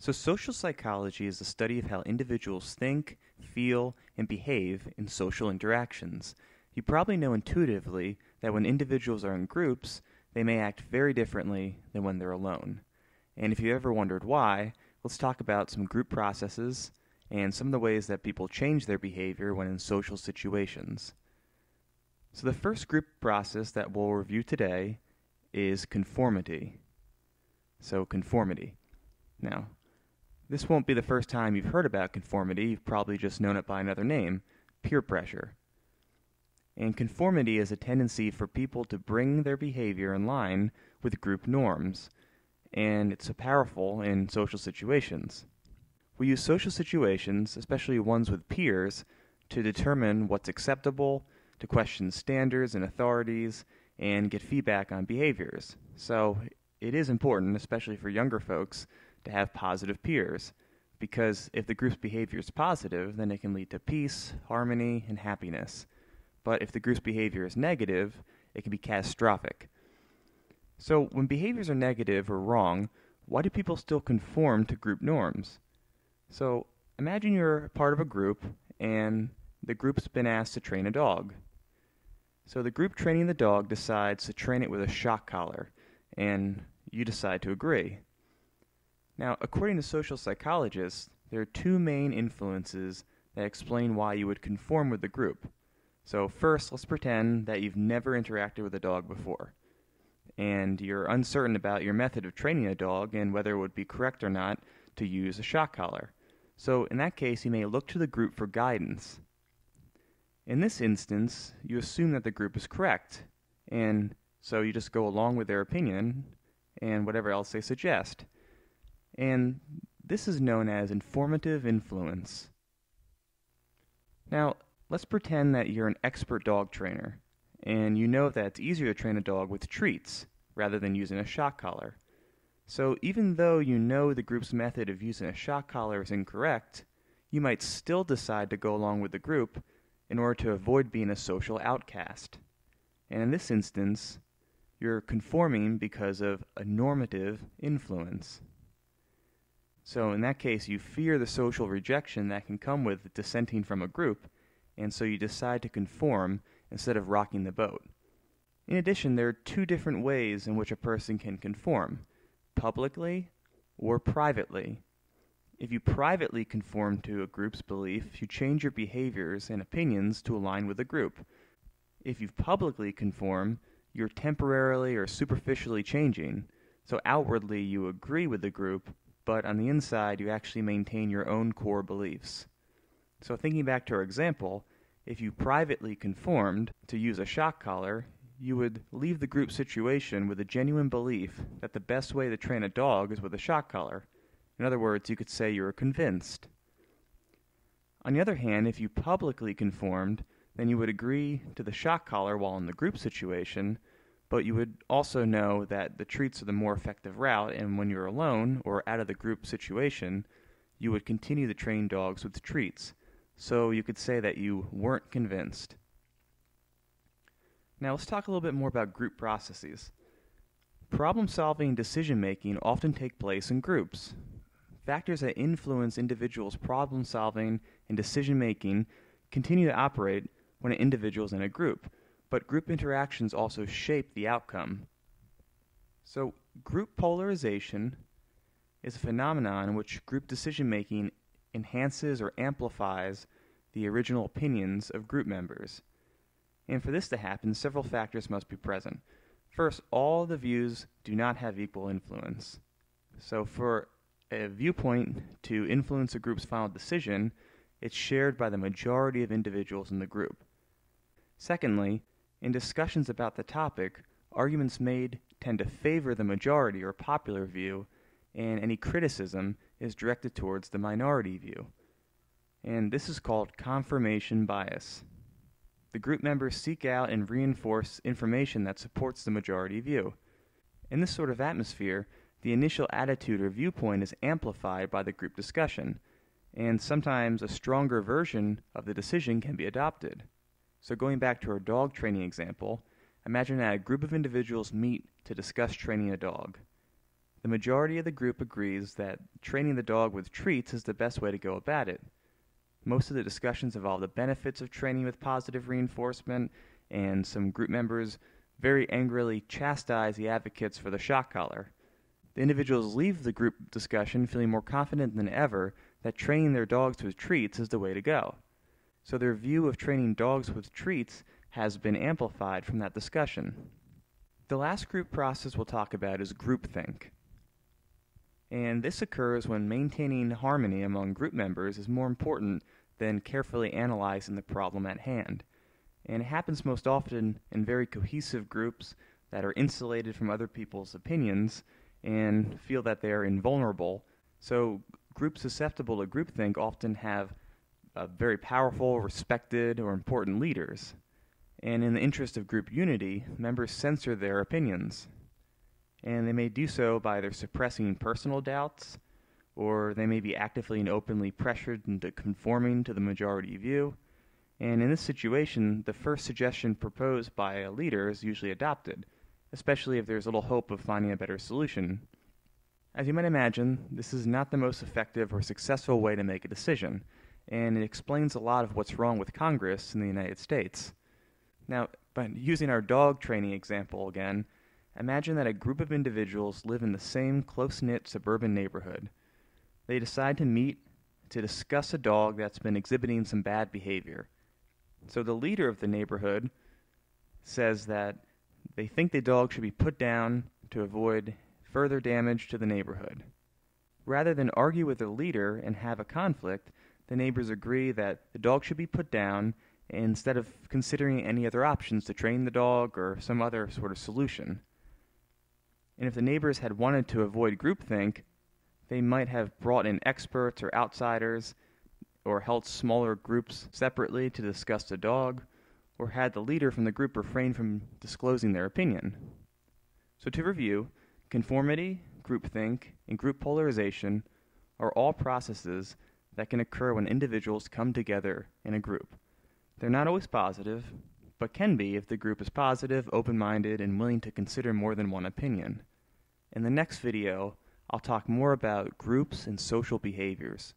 So, social psychology is the study of how individuals think, feel, and behave in social interactions. You probably know intuitively that when individuals are in groups, they may act very differently than when they're alone. And if you ever wondered why, let's talk about some group processes and some of the ways that people change their behavior when in social situations. So, the first group process that we'll review today is conformity. So, conformity. Now, this won't be the first time you've heard about conformity, you've probably just known it by another name peer pressure. And conformity is a tendency for people to bring their behavior in line with group norms, and it's powerful in social situations. We use social situations, especially ones with peers, to determine what's acceptable, to question standards and authorities, and get feedback on behaviors. So it is important, especially for younger folks, to have positive peers. Because if the group's behavior is positive, then it can lead to peace, harmony, and happiness. But if the group's behavior is negative, it can be catastrophic. So, when behaviors are negative or wrong, why do people still conform to group norms? So, imagine you're part of a group and the group's been asked to train a dog. So, the group training the dog decides to train it with a shock collar, and you decide to agree. Now, according to social psychologists, there are two main influences that explain why you would conform with the group. So, first, let's pretend that you've never interacted with a dog before, and you're uncertain about your method of training a dog and whether it would be correct or not to use a shock collar. So, in that case, you may look to the group for guidance. In this instance, you assume that the group is correct, and so you just go along with their opinion and whatever else they suggest and this is known as informative influence. Now, let's pretend that you're an expert dog trainer, and you know that it's easier to train a dog with treats rather than using a shock collar. So, even though you know the group's method of using a shock collar is incorrect, you might still decide to go along with the group in order to avoid being a social outcast. And in this instance, you're conforming because of a normative influence. So in that case, you fear the social rejection that can come with dissenting from a group, and so you decide to conform instead of rocking the boat. In addition, there are two different ways in which a person can conform publicly or privately. If you privately conform to a group's belief, you change your behaviors and opinions to align with the group. If you publicly conform, you're temporarily or superficially changing, so outwardly you agree with the group, but on the inside, you actually maintain your own core beliefs. So, thinking back to our example, if you privately conformed to use a shock collar, you would leave the group situation with a genuine belief that the best way to train a dog is with a shock collar. In other words, you could say you were convinced. On the other hand, if you publicly conformed, then you would agree to the shock collar while in the group situation, but you would also know that the treats are the more effective route, and when you're alone or out of the group situation, you would continue to train dogs with treats. So you could say that you weren't convinced. Now let's talk a little bit more about group processes. Problem solving and decision making often take place in groups. Factors that influence individuals' problem solving and decision making continue to operate when an individual is in a group but group interactions also shape the outcome. So, group polarization is a phenomenon in which group decision making enhances or amplifies the original opinions of group members. And for this to happen, several factors must be present. First, all the views do not have equal influence. So, for a viewpoint to influence a group's final decision, it's shared by the majority of individuals in the group. Secondly, in discussions about the topic, arguments made tend to favor the majority or popular view, and any criticism is directed towards the minority view. And this is called confirmation bias. The group members seek out and reinforce information that supports the majority view. In this sort of atmosphere, the initial attitude or viewpoint is amplified by the group discussion, and sometimes a stronger version of the decision can be adopted. So going back to our dog training example, imagine that a group of individuals meet to discuss training a dog. the majority of the group agrees that training the dog with treats is the best way to go about it. Most of the discussions involve the benefits of training with positive reinforcement, and some group members very angrily chastise the advocates for the shock collar. The individuals leave the group discussion feeling more confident than ever that training their dogs with treats is the way to go. So their view of training dogs with treats has been amplified from that discussion. The last group process we'll talk about is groupthink. And this occurs when maintaining harmony among group members is more important than carefully analyzing the problem at hand. And it happens most often in very cohesive groups that are insulated from other people's opinions and feel that they are invulnerable. So groups susceptible to groupthink often have uh, very powerful, respected, or important leaders. And in the interest of group unity, members censor their opinions. And they may do so by either suppressing personal doubts, or they may be actively and openly pressured into conforming to the majority view. And in this situation, the first suggestion proposed by a leader is usually adopted, especially if there's little hope of finding a better solution. As you might imagine, this is not the most effective or successful way to make a decision, and it explains a lot of what's wrong with Congress in the United States. Now, by using our dog training example again, imagine that a group of individuals live in the same close knit suburban neighborhood. They decide to meet to discuss a dog that's been exhibiting some bad behavior. So the leader of the neighborhood says that they think the dog should be put down to avoid further damage to the neighborhood. Rather than argue with the leader and have a conflict, the neighbors agree that the dog should be put down instead of considering any other options to train the dog or some other sort of solution. And if the neighbors had wanted to avoid groupthink, they might have brought in experts or outsiders, or held smaller groups separately to discuss the dog, or had the leader from the group refrain from disclosing their opinion. So, to review, conformity, groupthink, and group polarization are all processes that can occur when individuals come together in a group. They're not always positive, but can be if the group is positive, open minded, and willing to consider more than one opinion. In the next video, I'll talk more about groups and social behaviors.